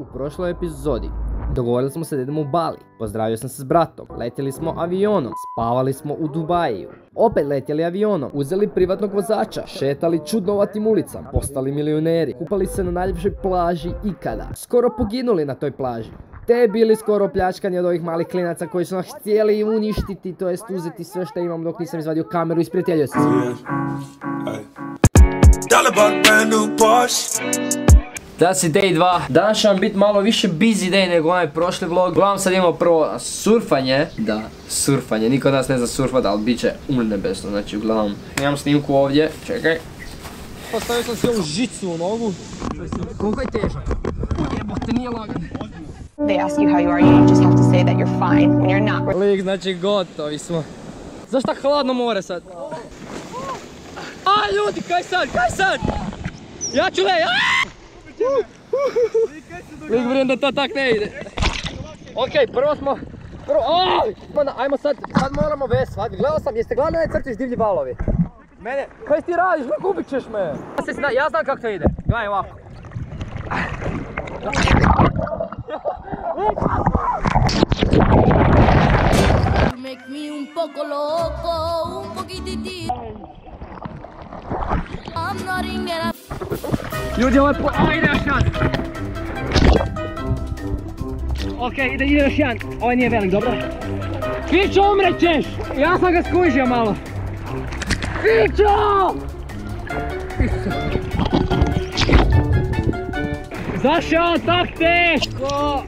u prošloj epizodi. Dogovorili smo se da idemo u Bali, pozdravio sam se s bratom, letjeli smo avionom, spavali smo u Dubaju. Opet letjeli avionom, uzeli privatnog vozača, šetali čudnovatim ulicama, postali milioneri, kupali se na najljepšoj plaži ikada. Skoro poginuli na toj plaži. Te bili skoro pljačkani od ovih malih klinaca koji su nas htjeli uništiti, to jest uzeti sve što imam dok nisam izvadio kameru i sprijateljio se Danas je day 2, danas će vam biti malo više busy day nego onaj prošli vlog. Uglavnom sad imamo prvo surfanje, da, surfanje, niko od nas ne zna surfat, ali bit će umrnebesno, znači uglavnom Imam snimku ovdje, čekaj. Postavio sam si ovu žicu u nogu. Koliko je težak? Jebote, nije lagan They ask you how you are, you just have to say that you're fine when you're not. Lik, znači gotovi smo. Zašto tako hladno more sad? A ljudi, kaj sad, kaj sad? Ja ću le, Lik vjerujem da to tak ne ide. Okej, prvo smo... Prvo! Mana, Ajmo sad, sad moramo veslat. Gledao sam, jeste gledali onaj crtić divlji? Mene, kaj ti radiš, ne gubit ćeš me. Ja znam kako to ide. Gledaj ovako. Ljudi, ovo je po... Ovo ide još jedan. Okej, ide, još jedan. Ovaj nije velik, dobro? Fićo, umrećeš! Ja sam ga skužio malo. Fićo! Zašto je ovo tak teško?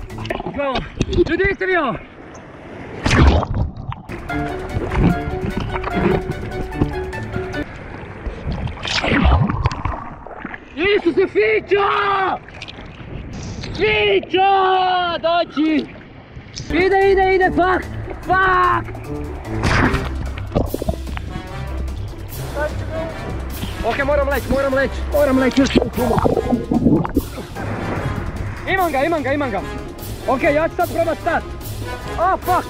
Ljudi, vidite vi ovo? Isuse, Fićo! Fićo! Doći! Ide, ide, ide, fuck! Fuck! Ok, moram leć, moram leć, moram leć još. Imam ga, imam ga, imam ga. Ok, ja ću sad probat stat. Oh, fuck!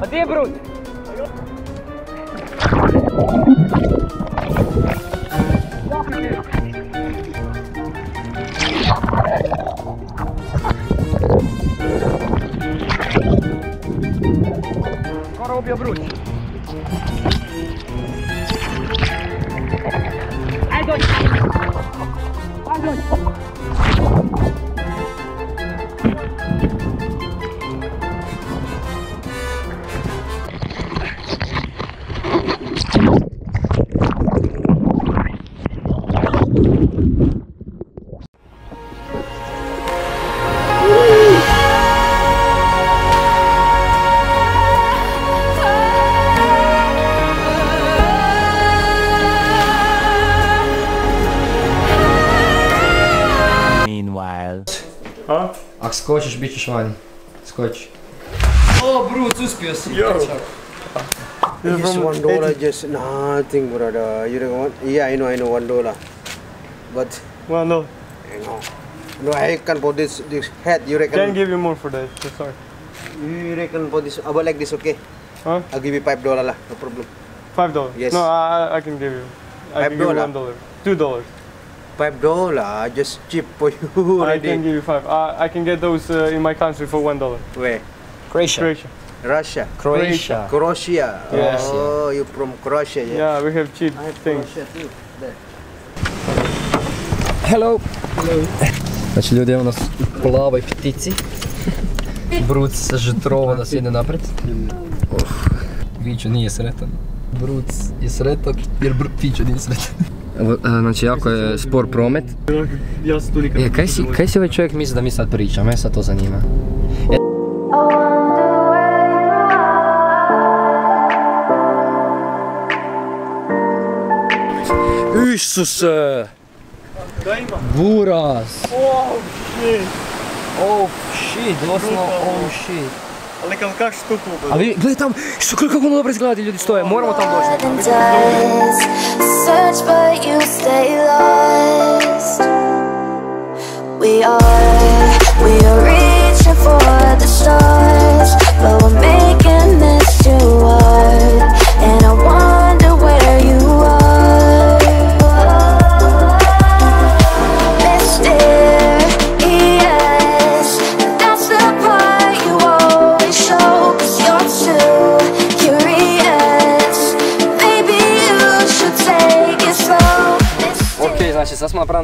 A gdje je Brut? Skoro proprio bruci. Ai, doi! Ako skočiš, bit ćeš vani. Skoči. O, Brut, uspio si. Just one dollar, just nothing, brother. You don't want? Yeah, I know, I know, one dollar. But Well, no, you know, no, I can for this this head. You reckon? can't give you more for that. Sorry. You reckon for this? About like this, okay? Huh? I'll give you five dollar lah, no problem. Five dollars. Yes. No, I, I can give you. I Five can give you one dollar. Two dollars. Five dollar, just cheap for you I already. can give you five. I, I can get those uh, in my country for one dollar. Where? Croatia. Croatia. Russia, Croatia. Croatia. Yes. Oh, you from Croatia? Yeah. Yeah, we have cheap I have things. Croatia too. There. Hello. Hello. Znači ljudi, evo nas u plavoj ptici. Bruc se žetrovo da se ide napred. Fićo nije sretan. Bruc je sretan jer Br nije sretan. E, znači jako je spor promet. Ja se tu nikad E, kaj si, kaj si ovaj čovjek misli da mi sad pričamo? Me sad to zanima. Isuse! Buras! Oh, shit. Oh shit, doslovno oh shit. Ali kao kak štuku. A vi, gledaj tam, što kako ono dobro izgleda, ljudi stoje, moramo tam doći.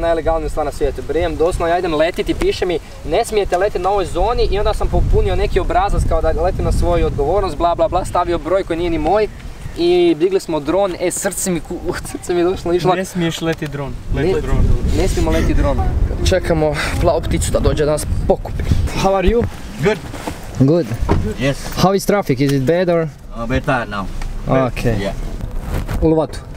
Najlegalniju stvar na svijetu. Brijem doslovno, ja idem letiti, piše mi ne smijete letiti na ovoj zoni i onda sam popunio neki obrazac kao da letim na svoju odgovornost, bla bla bla, stavio broj koji nije ni moj i digli smo dron, e srce mi, srce mi je došlo išla. Ne smiješ leti dron. Ne, Leti dron. ne smijemo leti dron. Čekamo plavu pticu da dođe da nas pokupi. How are you? Good. Good. Yes. How is traffic? Is it bad or? Uh, better now. Okay. Yeah.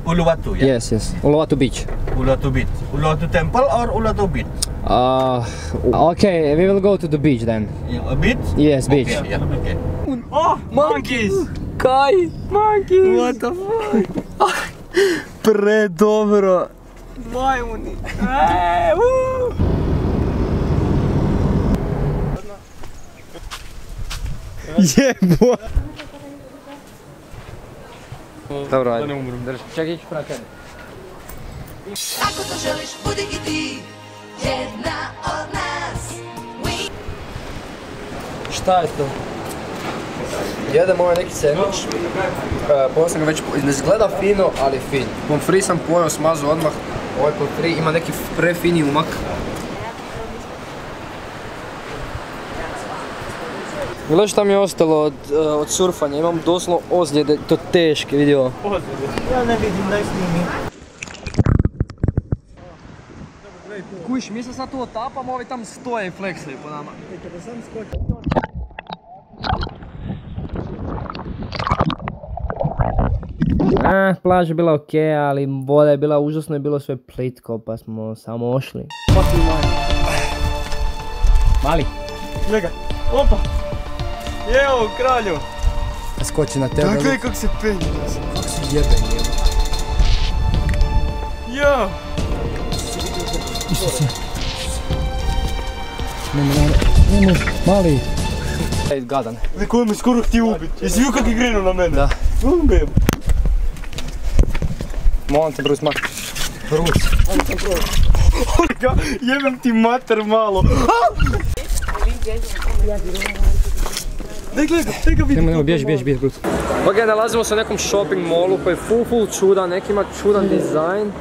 Uluwatu, yeah. Yes, yes. Uluwatu beach. Uluwatu beach. Uluwatu temple or Uluwatu beach? Uh, okay, we will go to the beach then. Yeah, a beach? Yes, beach. Okay, yeah, okay. Oh, monkeys! Kaj? Monkeys! What the fuck? Predobro. Majmuni! Eee, woo! Dobro, Da ne umrem. Drži. Čekaj, ići prema. Ako to želiš, budi i ti jedna od nas. We Šta je to? Jedem ovaj neki sandvič. Uh, pojeo sam ga već, ne izgleda fino, ali fin. Pomfri sam pojeo, smazu odmah. Ovaj pomfri ima neki prefini umak. Gledaj šta mi je ostalo od, eh, od surfanja, imam doslovno ozljede, to teške, vidi ovo. Kuš, mi se sad tu otapamo, ovi tam stoje i fleksaju po nama. Eh, plaža je bila ok, ali voda je bila užasno i bilo sve plitko, pa smo samo ošli. Mali, Gledaj ga. Opa! Evo, kralju! skoči na tebe. Gledaj kako se penje. kako si jeben, Jo! Mali. Ej, gadan. Neko on me skoro htio ubit. Jesi vidio kako je krenuo na mene? Da. Umbem. Molim te, Bruce, mak. Bruce. Ga, jebem ti mater malo. Daj gledaj ga, daj ga vidi. Nemo, nemo, bježi, bježi, bježi, Bruce. Ok, nalazimo se u nekom shopping mallu koji je full, full čudan, neki ima čudan dizajn.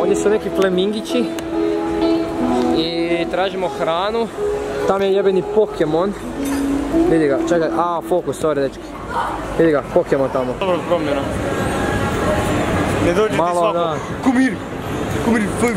Ovdje su neki flemingići. I tražimo hranu. Tam je jebeni Pokemon. Vidi ga, čekaj, a, fokus, sorry dečki. Vidi ga, Pokemon tamo. Dobro promjena. Ne dođe ti svako. Kumir. Kumir, foj.